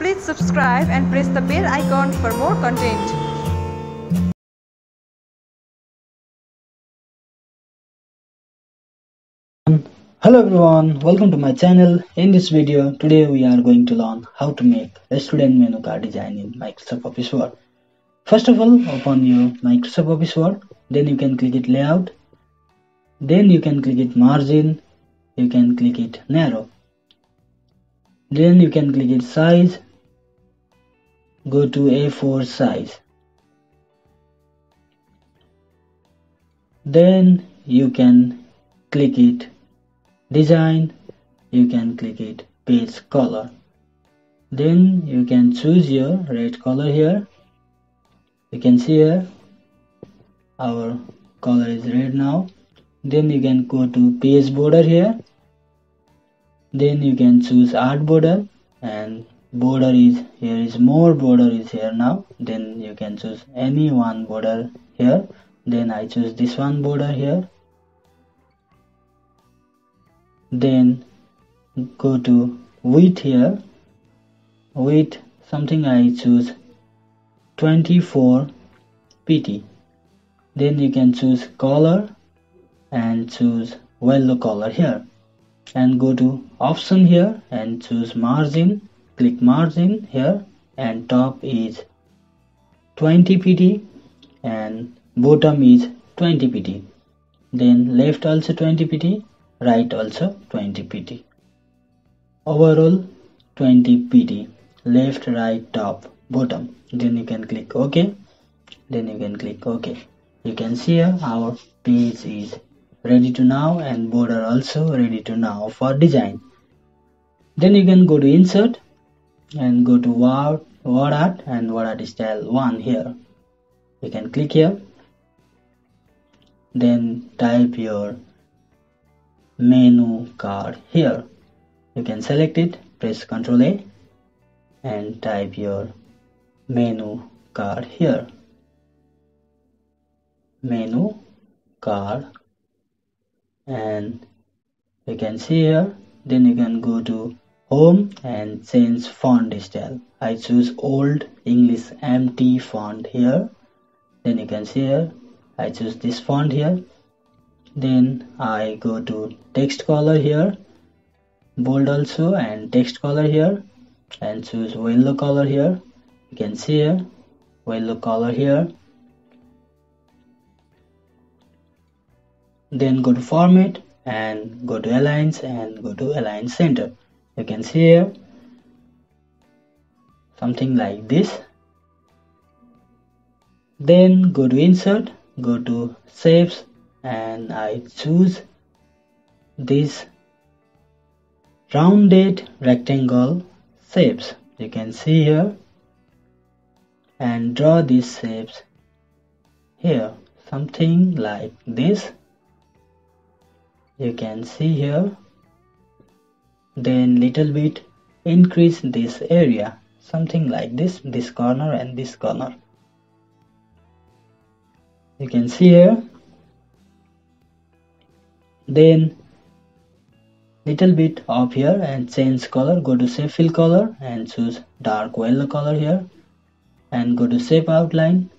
Please subscribe and press the bell icon for more content. Hello everyone, welcome to my channel. In this video, today we are going to learn how to make a student menu card design in Microsoft Office Word. First of all, open your Microsoft Office Word, then you can click it layout, then you can click it margin, you can click it narrow, then you can click it size, go to A4 size. Then you can click it. Design you can click it. Page color. Then you can choose your red color here. You can see here our color is red now. Then you can go to page border here. Then you can choose art border and border is here is more border is here now then you can choose any one border here then i choose this one border here. Then go to width here width something I choose 24 pt then you can choose color and choose yellow color here. And go to option here and choose margin click margin here and top is 20 pt and bottom is 20 pt then left also 20 pt right also 20 pt overall 20 pt left right top bottom. Then you can click ok. Then you can click ok. You can see here our page is ready to now and border also ready to now for design. Then you can go to insert and go to word, word art and word art style 1 here. You can click here then type your menu card here. You can select it press ctrl a and type your menu card here. Menu card and you can see here then you can go to home and change font style. I choose old english mt font here. Then you can see here i choose this font here. Then I go to text color here bold also and text color here and choose yellow color here. You can see here yellow color here. Then go to format and go to aligns and go to align center you can see here something like this. Then go to insert go to shapes and I choose this rounded rectangle shapes you can see here and draw these shapes here something like this. You can see here then little bit increase this area. Something like this this corner and this corner. You can see here. Then little bit up here and change color. Go to shape fill color and choose dark yellow color here. And go to shape outline.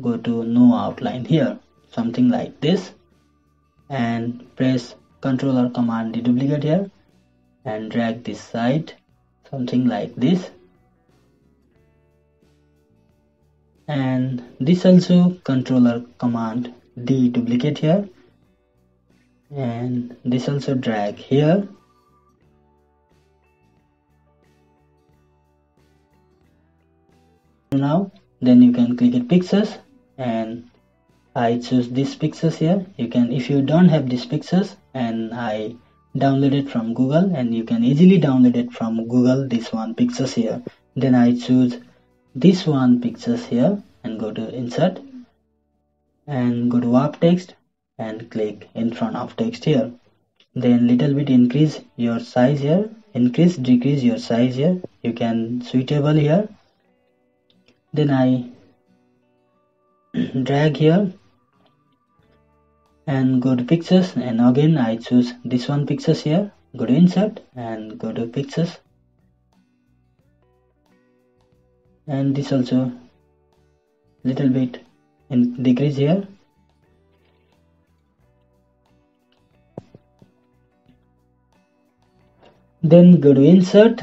Go to no outline here. Something like this. And press ctrl or command duplicate here and drag this side something like this. And this also controller command d duplicate here. And this also drag here. Now then you can click it pictures and I choose these pictures here. You can if you don't have these pictures and I download it from Google and you can easily download it from Google this one pictures here. Then I choose this one pictures here and go to insert and go to warp text and click in front of text here. Then little bit increase your size here increase decrease your size here. You can suitable here. Then I drag here and go to pictures. And again I choose this one pictures here. Go to insert and go to pictures. And this also little bit in decrease here. Then go to insert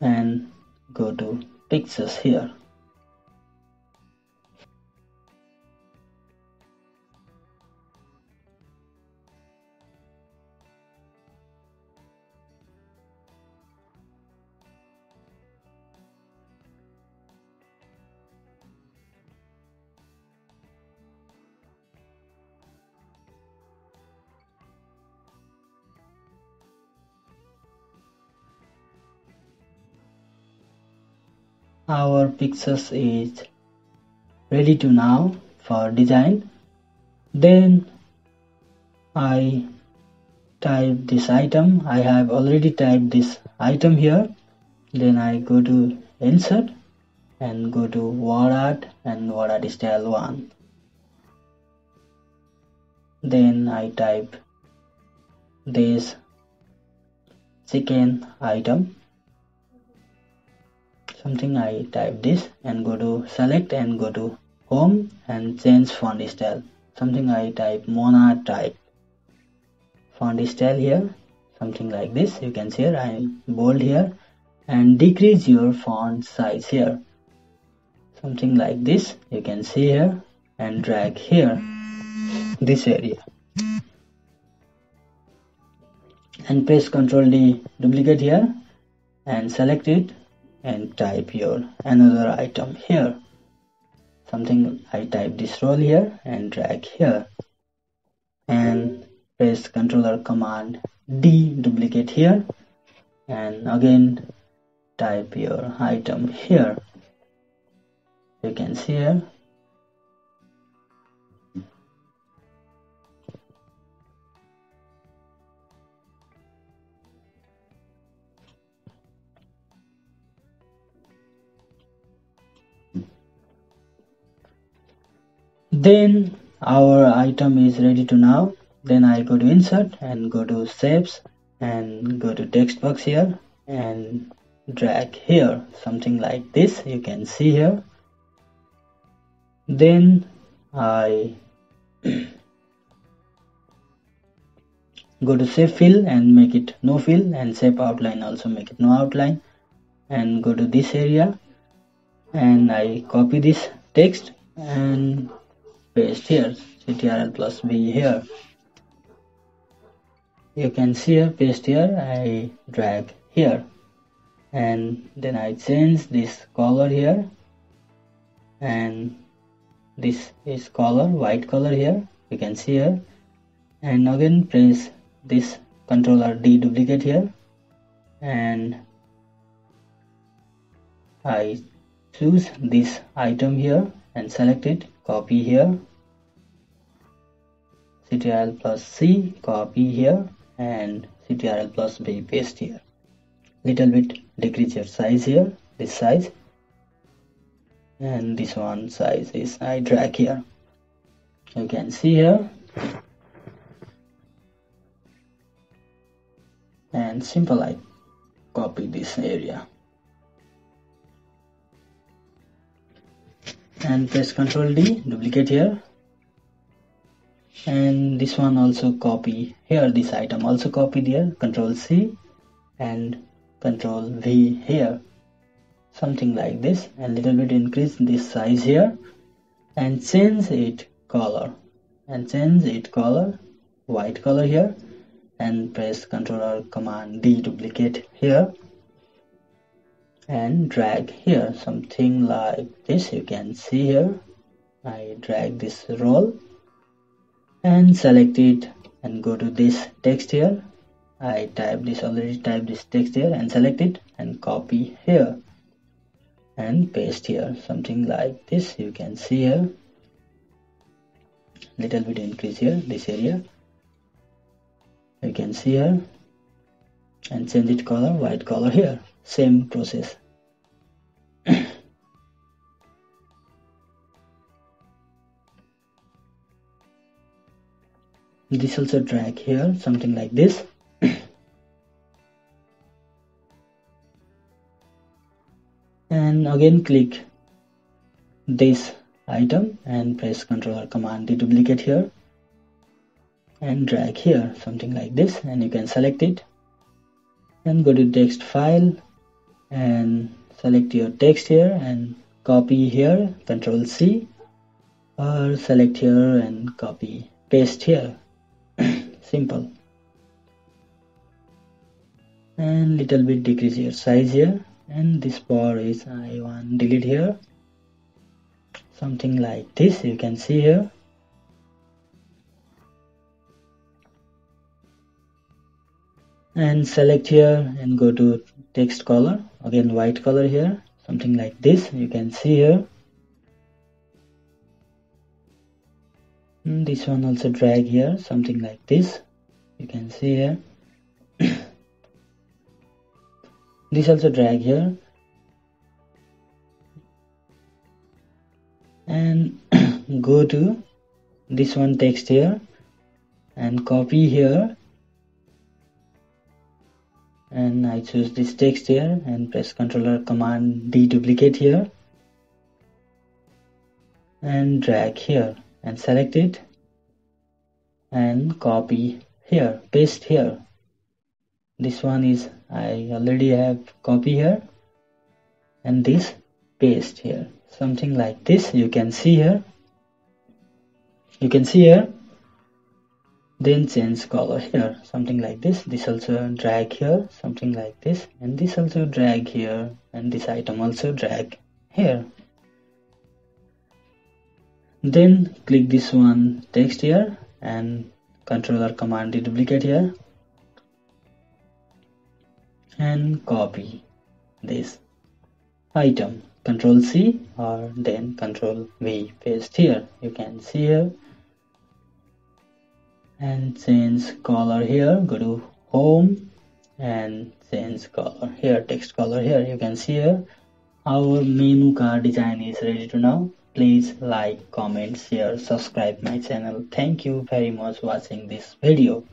and go to pictures here our pictures is ready to now for design. Then I type this item. I have already typed this item here. Then I go to insert and go to word art and word art style 1 then I type this second item something I type this and go to select and go to home and change font style. Something I type Monotype. Font style here something like this. You can see here I bold here. And decrease your font size here. Something like this you can see here. And drag here this area. And press ctrl D duplicate here. And select it and type your another item here. Something I type this role here and drag here. And press controller command D duplicate here. And again type your item here. You can see here then our item is ready to now. Then I go to insert and go to shapes and go to text box here and drag here. Something like this you can see here. Then I go to shape fill and make it no fill and shape outline also make it no outline. And go to this area and I copy this text and paste here ctrl plus b here. You can see here paste here i drag here. And then i change this color here. And this is color white color here you can see here. And again press this controller d duplicate here. And I choose this item here and select it copy here. Ctrl plus c copy here. And ctrl plus b paste here. Little bit decrease your size here this size. And this one size is I drag here. You can see here. And simple I copy this area and press ctrl D duplicate here. And this one also copy. Here this item also copy there control C and control V here. Something like this and little bit increase this size here. And change it color. And change it color white color here. And press controller command D duplicate here and drag here. Something like this you can see here. I drag this role and select it and go to this text here. I type this already type this text here and select it and copy here and paste here. Something like this you can see here. Little bit increase here this area. You can see here and change it color white color here. Same process. This also drag here something like this. And again click this item and press ctrl or command duplicate here. And drag here something like this and you can select it and go to text file and select your text here and copy here. Control C or select here and copy paste here. Simple. And little bit decrease your size here. And this bar is I want delete here. Something like this you can see here and select here and go to text color. Again white color here. Something like this. You can see here. And hmm, this one also drag here. Something like this. You can see here. This also drag here. And go to this one text here. And copy here and I choose this text here and press controller command D duplicate here. And drag here and select it. And copy here paste here. This one is I already have copy here. And this paste here. Something like this you can see here. You can see here then change color here something like this. This also drag here something like this. And this also drag here. And this item also drag here. Then click this one text here and controller command the duplicate here. And copy this item. Control C or then control V paste here. You can see here and change color here go to home. And change color here text color here you can see here. Our menu card design is ready to now. Please like comment share subscribe my channel. Thank you very much watching this video